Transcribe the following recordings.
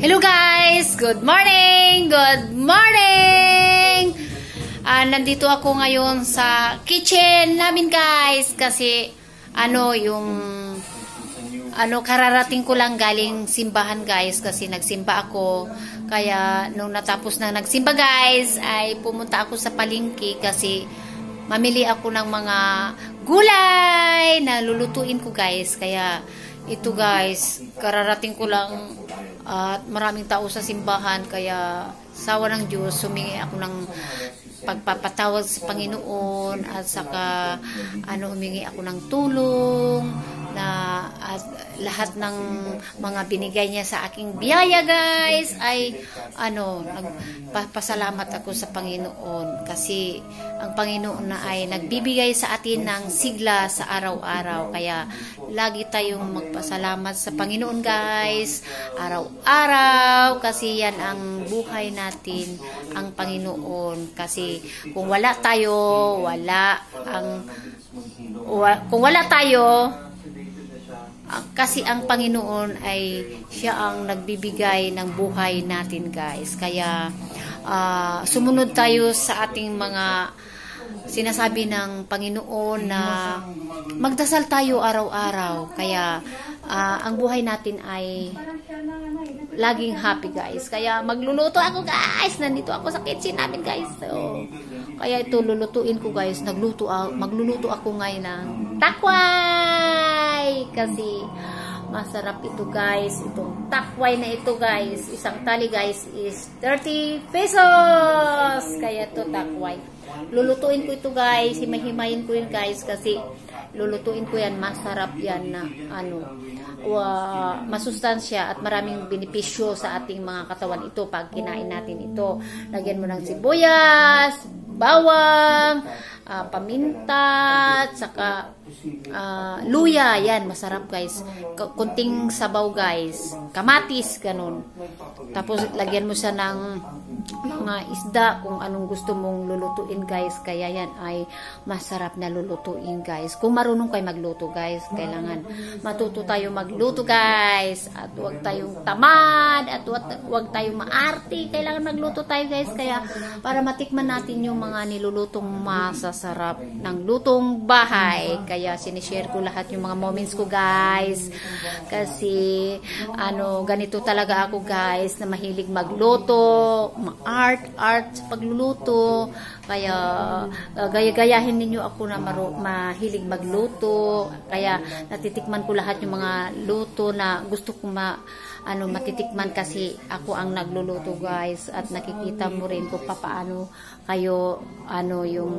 Hello guys! Good morning! Good morning! Ah, nandito ako ngayon sa kitchen namin guys kasi ano yung ano kararating ko lang galing simbahan guys kasi nagsimba ako kaya nung natapos na nagsimba guys ay pumunta ako sa palengke kasi mamili ako ng mga gulay na lulutuin ko guys kaya ito guys kararating ko lang at maraming tao sa simbahan kaya sawa ng Diyos sumingi ako ng pagpapatawag sa Panginoon at saka ano humingi ako ng tulong na at lahat ng mga binigay niya sa aking biyaya guys ay ano nagpapasalamat ako sa Panginoon. Kasi ang Panginoon na ay nagbibigay sa atin ng sigla sa araw-araw. Kaya lagi tayong magpasalamat sa Panginoon guys. Araw-araw kasi yan ang buhay natin ang Panginoon. Kasi kung wala tayo wala ang kung wala tayo kasi ang Panginoon ay siya ang nagbibigay ng buhay natin guys. Kaya uh, sumunod tayo sa ating mga sinasabi ng Panginoon na magdasal tayo araw-araw. Kaya uh, ang buhay natin ay laging happy guys. Kaya magluluto ako guys. Nandito ako sa kitchen namin guys. So kaya ito lulutuin ko guys. Nagluto magluluto ako ngayon ng takway. Kasi masarap ito guys. Itong takway na ito guys. Isang tali guys is 30 pesos. Kaya ito takway. Lulutuin ko ito guys. Himahimayin ko yun guys kasi lulutuin ko yan. Masarap yan na ano uh, masustansya at maraming benepisyo sa ating mga katawan ito pag kinain natin ito. Lagyan mo ng sibuyas bawang, uh, paminta, at saka uh, luya. Yan, masarap guys. Kunting sabaw guys. Kamatis, ganun. Tapos, lagyan mo siya ng mga isda kung anong gusto mong lulutuin guys. Kaya yan ay masarap na lulutuin guys. Kung marunong kayo magluto guys, kailangan matuto tayo magluto guys. At huwag tayong tamad. At huwag, tayong maarte. Kailangan magluto tayo guys. Kaya para matikman natin yung mga nilulutong masasarap ng lutong bahay. Kaya sinishare ko lahat yung mga moments ko guys. Kasi ano, ganito talaga ako guys na mahilig magluto, art, art pagluluto. Kaya uh, gaya-gayahin ninyo ako na maro, mahilig magluto. Kaya natitikman ko lahat yung mga luto na gusto ko ma ano matitikman kasi ako ang nagluluto guys at nakikita mo rin kung paano kayo ano yung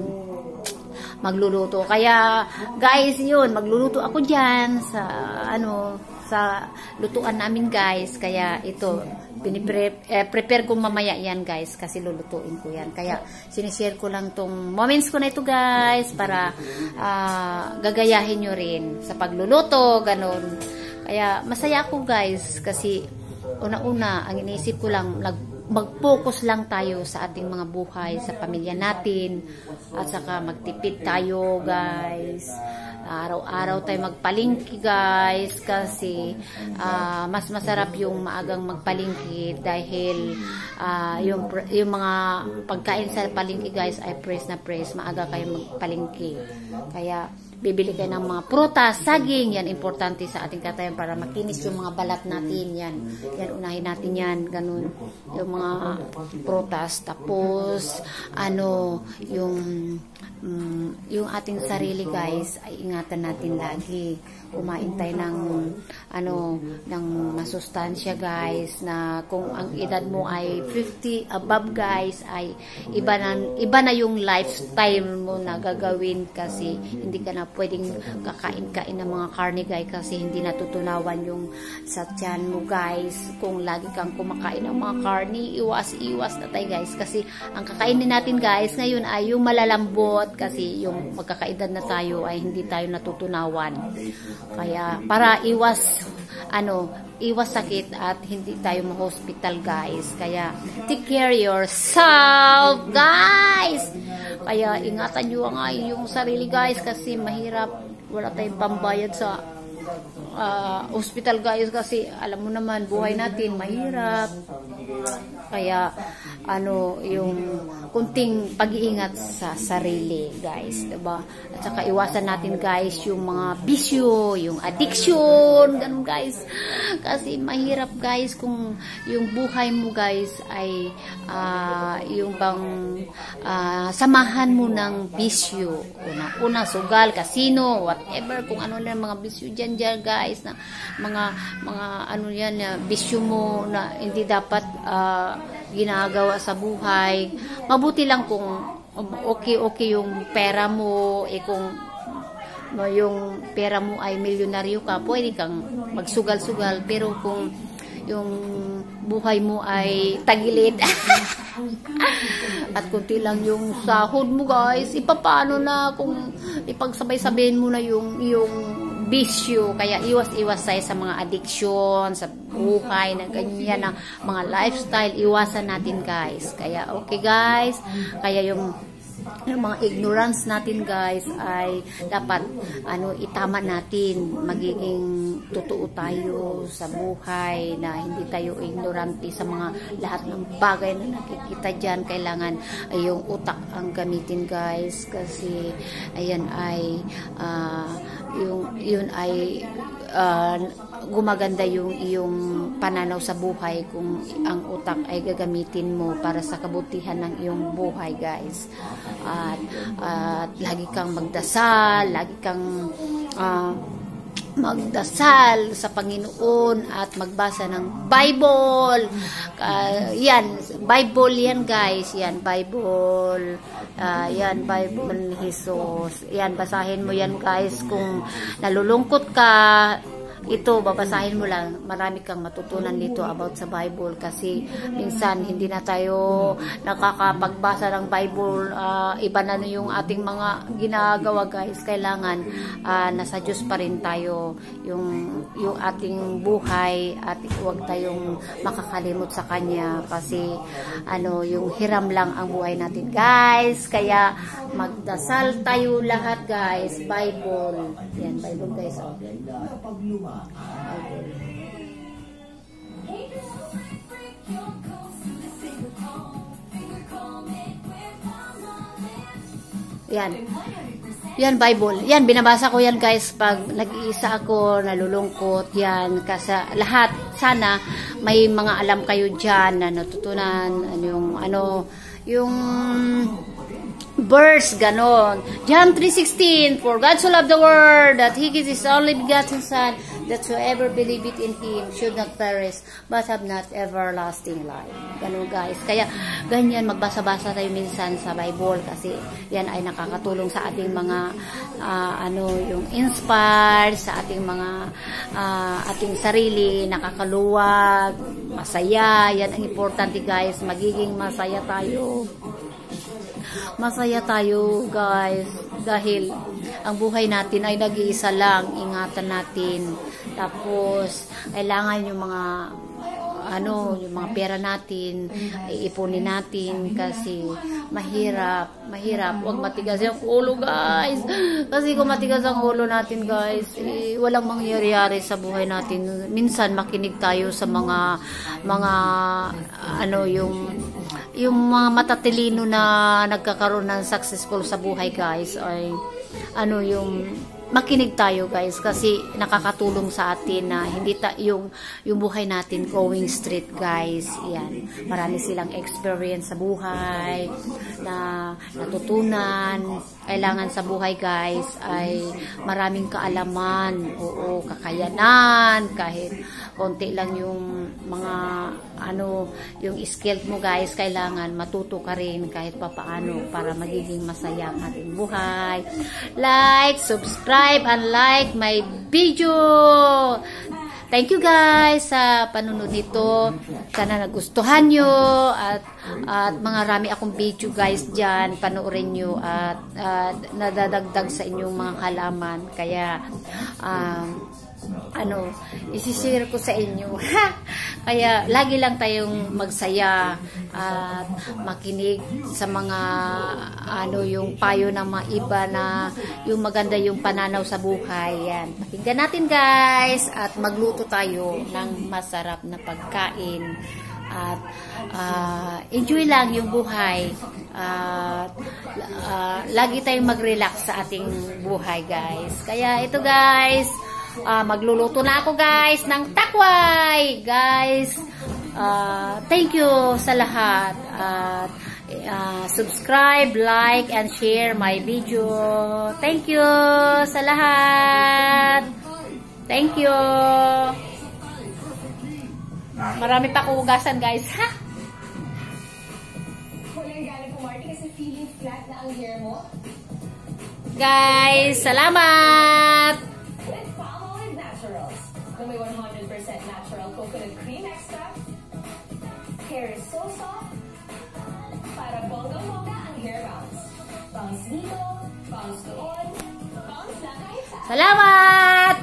magluluto kaya guys yun magluluto ako diyan sa ano sa lutuan namin guys kaya ito pinipre eh, prepare ko mamaya yan guys kasi lulutuin ko yan. Kaya sinishare ko lang tong moments ko na ito guys para uh, gagayahin nyo rin sa pagluluto ganon kaya masaya ako guys kasi una-una ang iniisip ko lang mag-focus lang tayo sa ating mga buhay, sa pamilya natin at saka magtipid tayo guys. Araw-araw tayo magpalingki guys kasi uh, mas masarap yung maagang magpalingki dahil uh, yung, yung mga pagkain sa palingki guys ay press na press. Maaga kayo magpalingki. Kaya bibili kayo ng mga prutas, saging, yan importante sa ating katayan para makinis yung mga balat natin, yan. Yan, unahin natin yan, ganun. Yung mga prutas. Tapos, ano, yung, um, yung ating sarili guys, ay ingatan natin lagi. Kumain tayo ng, ano, ng masustansya guys, na kung ang edad mo ay 50 above guys, ay iba na, iba na yung lifestyle mo na gagawin kasi hindi ka na pwedeng kakain-kain ng mga karne guys kasi hindi natutunawan yung sa tiyan mo guys. Kung lagi kang kumakain ng mga karne, iwas-iwas na tayo guys kasi ang kakainin natin guys ngayon ay yung malalambot kasi yung magkakaedad na tayo ay hindi tayo natutunawan. Kaya para iwas ano, iwas sakit at hindi tayo ma-hospital guys. Kaya take care yourself guys. Kaya ingatan nyo nga yung sarili guys kasi mahirap wala tayong pambayad sa ah, hospital guys kasi alam mo naman buhay natin mahirap. Kaya ano yung kunting pag-iingat sa sarili guys, 'di ba? At saka iwasan natin guys yung mga bisyo, yung addiction, ganun guys. Kasi mahirap guys kung yung buhay mo guys ay ah, yung bang ah, samahan mo ng bisyo. Una-una sugal, casino, whatever kung ano na mga bisyo diyan diyan guys na mga mga ano yan na bisyo mo na hindi dapat ah, ginagawa sa buhay. Mabuti lang kung okay-okay yung pera mo, eh kung no, yung pera mo ay milyonaryo ka, pwede kang magsugal-sugal. Pero kung yung buhay mo ay tagilid at kunti lang yung sahod mo guys, ipapano na kung ipagsabay-sabayin mo na yung yung bisyo, kaya iwas-iwas tayo sa mga addiction, sa buhay na ganyan na mga lifestyle, iwasan natin guys. Kaya okay guys, kaya yung yung mga ignorance natin guys ay dapat ano itama natin. Magiging totoo tayo sa buhay na hindi tayo ignorante sa mga lahat ng bagay na nakikita diyan kailangan yung utak ang gamitin guys. Kasi ayan ay ah, yung yun ay ah, gumaganda yung iyong pananaw sa buhay kung ang utak ay gagamitin mo para sa kabutihan ng iyong buhay guys. At, at lagi kang magdasal lagi kang ah, magdasal sa Panginoon at magbasa ng Bible. Ah, yan, Bible yan guys. Yan, Bible. Ah, yan, Bible ni Jesus. Yan, basahin mo yan guys. Kung nalulungkot ka, ito, babasahin mo lang. Marami kang matutunan dito about sa Bible kasi minsan hindi na tayo nakakapagbasa ng Bible. ah, iba na yung ating mga ginagawa guys. Kailangan ah, nasa Diyos pa rin tayo yung, yung ating buhay at huwag tayong makakalimot sa Kanya kasi ano, yung hiram lang ang buhay natin guys. Kaya magdasal tayo lahat guys. Bible. Yan, Bible guys. Oh. Bible. Yan. Yan, Bible. Yan, binabasa ko yan guys pag nag-iisa ako, nalulungkot. Yan, kasi lahat, sana may mga alam kayo dyan na natutunan, ano yung, ano, yung verse, ganon. John 3.16, For God so loved the world, that He gives His only begotten Son, that whoever believeth in Him should not perish, but have not everlasting life. Ganon guys. Kaya, ganyan, magbasa-basa tayo minsan sa Bible, kasi yan ay nakakatulong sa ating mga, ah, ano, yung inspired, sa ating mga, ah, ating sarili, nakakaluwag, masaya, yan ang importante guys, magiging masaya tayo masaya tayo guys dahil ang buhay natin ay nag-iisa lang ingatan natin tapos kailangan yung mga ano, yung mga pera natin, iipunin natin kasi mahirap, mahirap. Huwag matigas yung ulo, guys. Kasi kung matigas ang ulo natin, guys, eh, walang mangyayari sa buhay natin. Minsan makinig tayo sa mga mga ano yung yung mga matatilino na nagkakaroon ng successful sa buhay, guys, ay ano yung makinig tayo guys kasi nakakatulong sa atin na hindi ta yung yung buhay natin going straight guys. Yan. Marami silang experience sa buhay na natutunan kailangan sa buhay guys ay maraming kaalaman oo kakayanan kahit konti lang yung mga ano yung skill mo guys kailangan matuto ka rin kahit papaano para magiging masaya ang ating buhay. Like subscribe and like my video Thank you guys sa panunod nito. Sana nagustuhan nyo at, at mga rami akong video guys dyan. Panoorin nyo at, at nadadagdag sa inyong mga halaman. Kaya um, ano, isishare ko sa inyo. Kaya lagi lang tayong magsaya at makinig sa mga ano yung payo ng mga iba na yung maganda yung pananaw sa buhay. Yan. Pakinggan natin guys at magluto tayo ng masarap na pagkain at ah, enjoy lang yung buhay at ah, lagi tayong mag-relax sa ating buhay guys kaya ito guys ah, magluluto na ako guys ng takway. Guys ah, thank you sa lahat. At ah, subscribe like and share my video. Thank you sa lahat. Thank you. Marami pa kuhugasan, guys. Ha? Walang galing Naturals, na may 100% natural coconut cream extract, hair is so soft, para bonggang-bongga ang hair bounce. Bounce dito, bounce doon, bounce na kahit saan. Salamat!